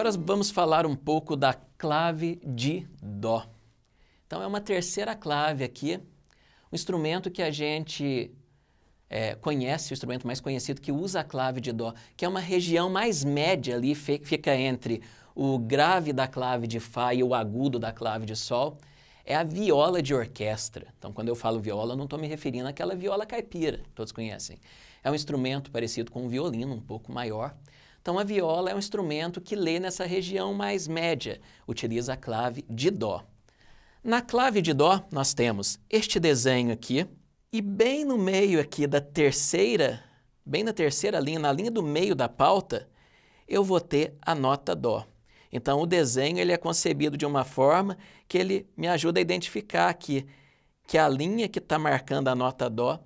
Agora vamos falar um pouco da clave de Dó. Então é uma terceira clave aqui, um instrumento que a gente é, conhece, o instrumento mais conhecido que usa a clave de Dó, que é uma região mais média ali, fica entre o grave da clave de Fá e o agudo da clave de Sol, é a viola de orquestra. Então, quando eu falo viola, eu não estou me referindo àquela viola caipira, todos conhecem. É um instrumento parecido com um violino, um pouco maior. Então, a viola é um instrumento que lê nessa região mais média, utiliza a clave de Dó. Na clave de Dó, nós temos este desenho aqui, e bem no meio aqui da terceira, bem na terceira linha, na linha do meio da pauta, eu vou ter a nota Dó. Então, o desenho ele é concebido de uma forma que ele me ajuda a identificar aqui que a linha que está marcando a nota Dó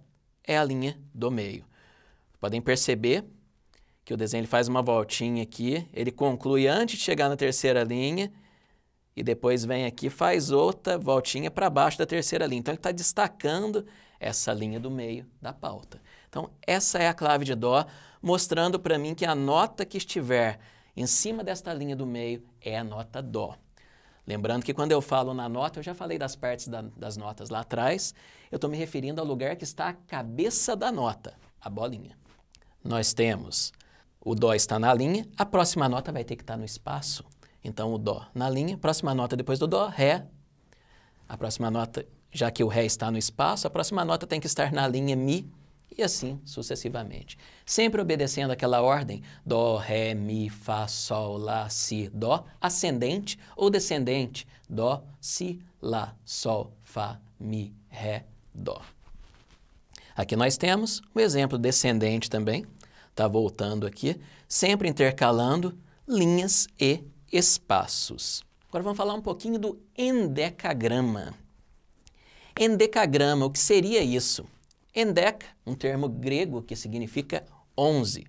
é a linha do meio. Podem perceber que o desenho ele faz uma voltinha aqui, ele conclui antes de chegar na terceira linha e depois vem aqui faz outra voltinha para baixo da terceira linha. Então, ele está destacando essa linha do meio da pauta. Então, essa é a clave de Dó, mostrando para mim que a nota que estiver em cima desta linha do meio é a nota Dó. Lembrando que quando eu falo na nota, eu já falei das partes da, das notas lá atrás, eu estou me referindo ao lugar que está a cabeça da nota, a bolinha. Nós temos o Dó está na linha, a próxima nota vai ter que estar no espaço. Então, o Dó na linha, próxima nota depois do Dó, Ré. A próxima nota, já que o Ré está no espaço, a próxima nota tem que estar na linha Mi e assim sucessivamente. Sempre obedecendo aquela ordem: Dó, Ré, Mi, Fá, Sol, Lá, Si, Dó, ascendente ou descendente: Dó, Si, Lá, Sol, Fá, Mi, Ré, Dó. Aqui nós temos o exemplo descendente também, está voltando aqui, sempre intercalando linhas e espaços. Agora vamos falar um pouquinho do endecagrama. Endecagrama, o que seria isso? Endeca, um termo grego que significa 11.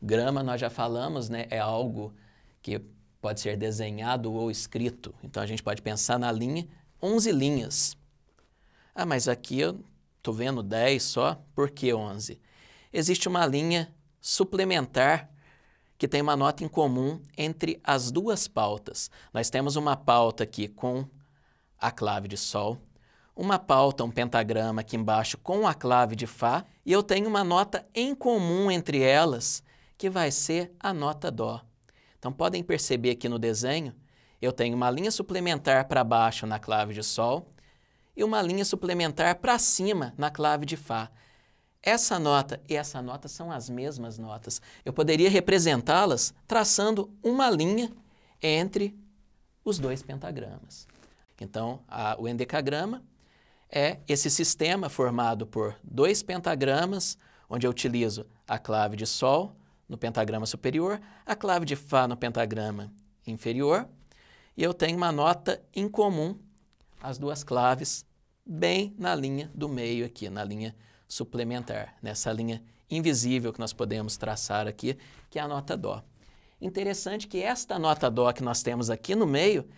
Grama, nós já falamos, né, é algo que pode ser desenhado ou escrito. Então a gente pode pensar na linha 11 linhas. Ah, mas aqui eu estou vendo 10 só, por que 11? Existe uma linha suplementar que tem uma nota em comum entre as duas pautas. Nós temos uma pauta aqui com a clave de Sol, uma pauta, um pentagrama aqui embaixo com a clave de Fá, e eu tenho uma nota em comum entre elas, que vai ser a nota Dó. Então podem perceber aqui no desenho, eu tenho uma linha suplementar para baixo na clave de Sol e uma linha suplementar para cima na clave de Fá. Essa nota e essa nota são as mesmas notas. Eu poderia representá-las traçando uma linha entre os dois pentagramas. Então, a, o endecagrama é esse sistema formado por dois pentagramas, onde eu utilizo a clave de Sol no pentagrama superior, a clave de Fá no pentagrama inferior, e eu tenho uma nota em comum, as duas claves, bem na linha do meio aqui, na linha suplementar, nessa linha invisível que nós podemos traçar aqui, que é a nota Dó. Interessante que esta nota Dó que nós temos aqui no meio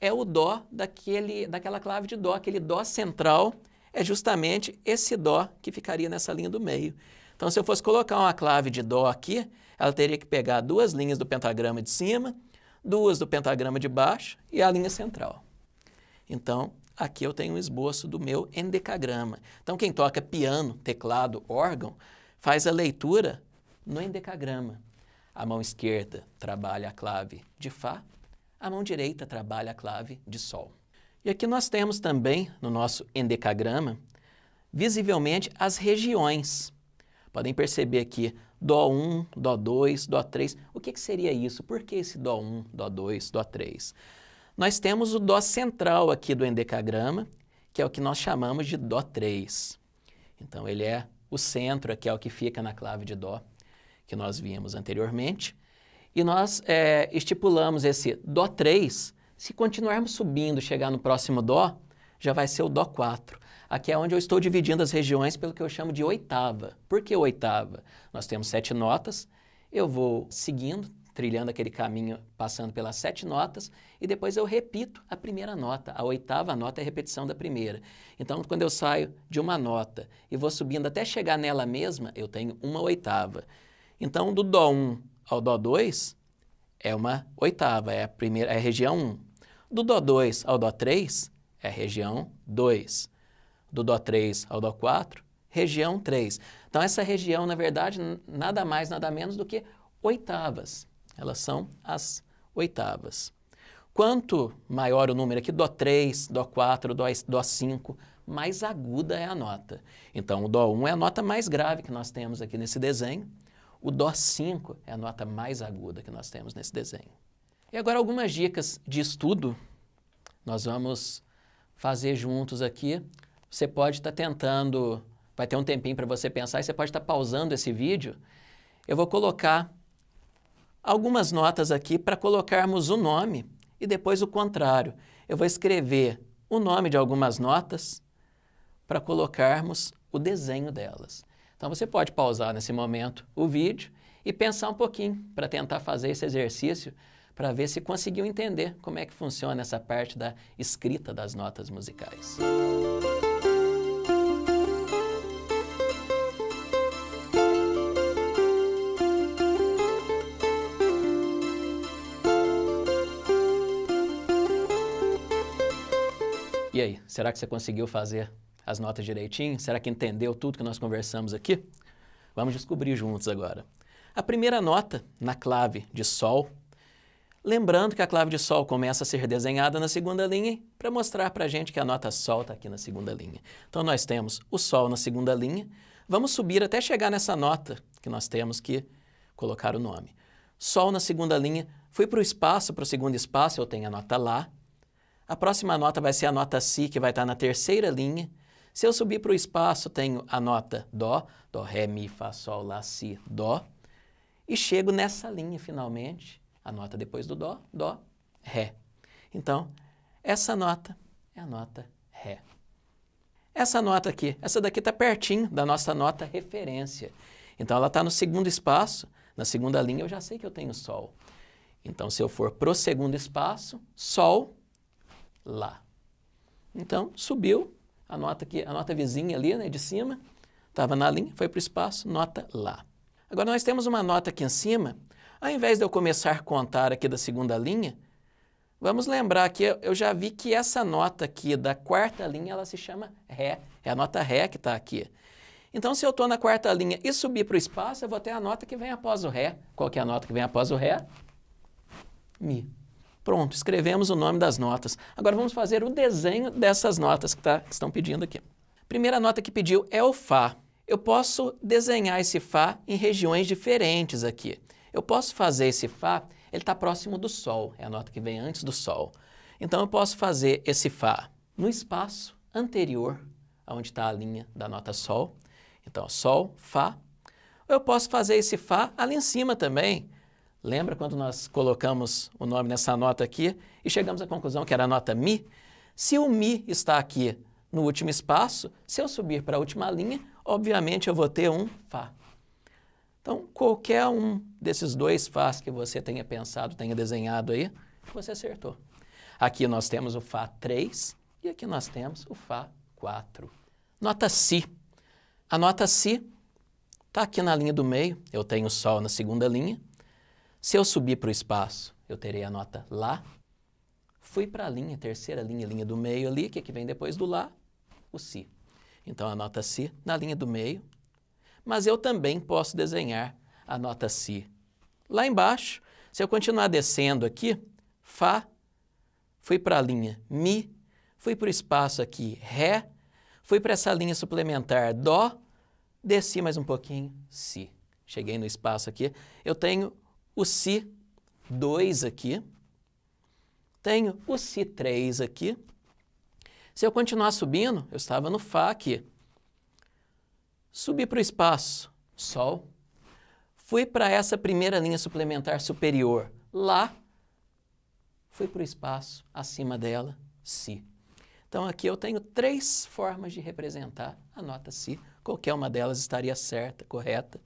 é o Dó daquele, daquela clave de Dó, aquele Dó central é justamente esse Dó que ficaria nessa linha do meio. Então, se eu fosse colocar uma clave de Dó aqui, ela teria que pegar duas linhas do pentagrama de cima, duas do pentagrama de baixo e a linha central. Então, aqui eu tenho um esboço do meu endecagrama. Então, quem toca piano, teclado, órgão, faz a leitura no endecagrama. A mão esquerda trabalha a clave de Fá, a mão direita trabalha a clave de Sol. E aqui nós temos também, no nosso endecagrama, visivelmente as regiões. Podem perceber aqui Dó 1, Dó 2, Dó 3. O que, que seria isso? Por que esse Dó 1, Dó 2, Dó 3? Nós temos o Dó central aqui do endecagrama, que é o que nós chamamos de Dó 3. Então, ele é o centro aqui, é o que fica na clave de Dó, que nós vimos anteriormente. E nós é, estipulamos esse Dó 3, se continuarmos subindo, chegar no próximo Dó, já vai ser o Dó 4. Aqui é onde eu estou dividindo as regiões pelo que eu chamo de oitava. Por que oitava? Nós temos sete notas, eu vou seguindo, trilhando aquele caminho, passando pelas sete notas, e depois eu repito a primeira nota. A oitava nota é a repetição da primeira. Então, quando eu saio de uma nota e vou subindo até chegar nela mesma, eu tenho uma oitava. Então, do Dó 1 ao Dó 2 é uma oitava, é a, primeira, é a região 1. Do Dó 2 ao Dó 3 é a região 2. Do Dó 3 ao Dó 4, região 3. Então, essa região, na verdade, nada mais, nada menos do que oitavas. Elas são as oitavas. Quanto maior o número aqui, Dó 3, Dó 4, Dó, Dó 5, mais aguda é a nota. Então, o Dó 1 é a nota mais grave que nós temos aqui nesse desenho. O Dó 5 é a nota mais aguda que nós temos nesse desenho. E agora algumas dicas de estudo nós vamos fazer juntos aqui. Você pode estar tá tentando, vai ter um tempinho para você pensar e você pode estar tá pausando esse vídeo. Eu vou colocar algumas notas aqui para colocarmos o nome e depois o contrário. Eu vou escrever o nome de algumas notas para colocarmos o desenho delas. Então você pode pausar nesse momento o vídeo e pensar um pouquinho para tentar fazer esse exercício para ver se conseguiu entender como é que funciona essa parte da escrita das notas musicais. E aí, será que você conseguiu fazer as notas direitinho? Será que entendeu tudo que nós conversamos aqui? Vamos descobrir juntos agora. A primeira nota na clave de Sol, lembrando que a clave de Sol começa a ser desenhada na segunda linha para mostrar para a gente que a nota Sol está aqui na segunda linha. Então nós temos o Sol na segunda linha, vamos subir até chegar nessa nota que nós temos que colocar o nome. Sol na segunda linha, fui para o espaço, para o segundo espaço, eu tenho a nota Lá. A próxima nota vai ser a nota Si, que vai estar na terceira linha. Se eu subir para o espaço, tenho a nota Dó, Dó, Ré, Mi, Fá, Sol, Lá, Si, Dó. E chego nessa linha, finalmente, a nota depois do Dó, Dó, Ré. Então, essa nota é a nota Ré. Essa nota aqui, essa daqui está pertinho da nossa nota referência. Então, ela está no segundo espaço. Na segunda linha, eu já sei que eu tenho Sol. Então, se eu for para o segundo espaço, Sol, Lá. Então, subiu, a nota aqui, a nota vizinha ali, né, de cima, estava na linha, foi para o espaço, nota Lá. Agora nós temos uma nota aqui em cima, ao invés de eu começar a contar aqui da segunda linha, vamos lembrar que eu já vi que essa nota aqui da quarta linha, ela se chama Ré, é a nota Ré que está aqui. Então, se eu estou na quarta linha e subir para o espaço, eu vou ter a nota que vem após o Ré. Qual que é a nota que vem após o Ré? Mi. Pronto, escrevemos o nome das notas. Agora vamos fazer o desenho dessas notas que, tá, que estão pedindo aqui. Primeira nota que pediu é o Fá. Eu posso desenhar esse Fá em regiões diferentes aqui. Eu posso fazer esse Fá, ele está próximo do Sol, é a nota que vem antes do Sol. Então eu posso fazer esse Fá no espaço anterior, onde está a linha da nota Sol. Então, Sol, Fá. Eu posso fazer esse Fá ali em cima também, Lembra quando nós colocamos o nome nessa nota aqui e chegamos à conclusão que era a nota Mi? Se o Mi está aqui no último espaço, se eu subir para a última linha, obviamente eu vou ter um Fá. Então, qualquer um desses dois Fás que você tenha pensado, tenha desenhado aí, você acertou. Aqui nós temos o Fá 3 e aqui nós temos o Fá 4. Nota Si. A nota Si está aqui na linha do meio, eu tenho Sol na segunda linha, se eu subir para o espaço, eu terei a nota Lá. Fui para a linha, terceira linha, linha do meio ali, que, é que vem depois do Lá? O Si. Então, a nota Si na linha do meio. Mas eu também posso desenhar a nota Si lá embaixo. Se eu continuar descendo aqui, Fá, fui para a linha Mi, fui para o espaço aqui Ré, fui para essa linha suplementar Dó, desci mais um pouquinho, Si. Cheguei no espaço aqui, eu tenho o Si 2 aqui, tenho o Si 3 aqui. Se eu continuar subindo, eu estava no Fá aqui. Subi para o espaço, Sol. Fui para essa primeira linha suplementar superior, Lá. Fui para o espaço, acima dela, Si. Então aqui eu tenho três formas de representar a nota Si. Qualquer uma delas estaria certa, correta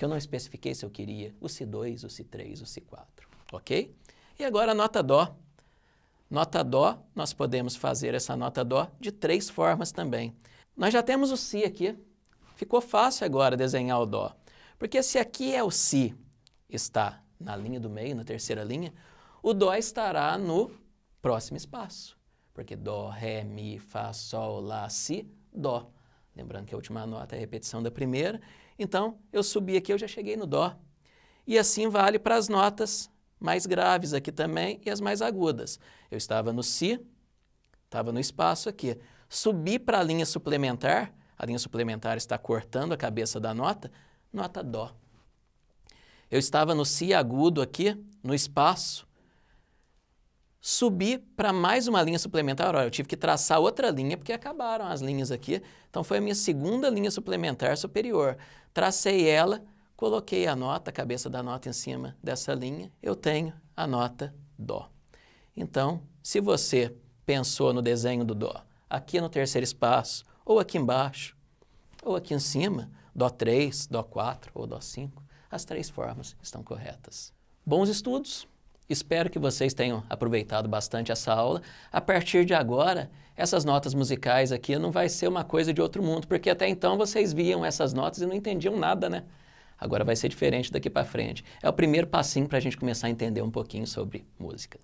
que eu não especifiquei se eu queria o Si2, o Si3, o Si4, ok? E agora a nota Dó. Nota Dó, nós podemos fazer essa nota Dó de três formas também. Nós já temos o Si aqui, ficou fácil agora desenhar o Dó, porque se aqui é o Si, está na linha do meio, na terceira linha, o Dó estará no próximo espaço. Porque Dó, Ré, Mi, Fá, Sol, Lá, Si, Dó. Lembrando que a última nota é a repetição da primeira. Então, eu subi aqui, eu já cheguei no Dó. E assim vale para as notas mais graves aqui também e as mais agudas. Eu estava no Si, estava no espaço aqui. Subi para a linha suplementar, a linha suplementar está cortando a cabeça da nota, nota Dó. Eu estava no Si agudo aqui, no espaço, subi para mais uma linha suplementar. Olha, eu tive que traçar outra linha porque acabaram as linhas aqui. Então foi a minha segunda linha suplementar superior. Tracei ela, coloquei a nota, a cabeça da nota em cima dessa linha, eu tenho a nota Dó. Então, se você pensou no desenho do Dó, aqui no terceiro espaço, ou aqui embaixo, ou aqui em cima, Dó 3, Dó 4 ou Dó 5, as três formas estão corretas. Bons estudos! Espero que vocês tenham aproveitado bastante essa aula. A partir de agora, essas notas musicais aqui não vai ser uma coisa de outro mundo, porque até então vocês viam essas notas e não entendiam nada, né? Agora vai ser diferente daqui para frente. É o primeiro passinho para a gente começar a entender um pouquinho sobre música.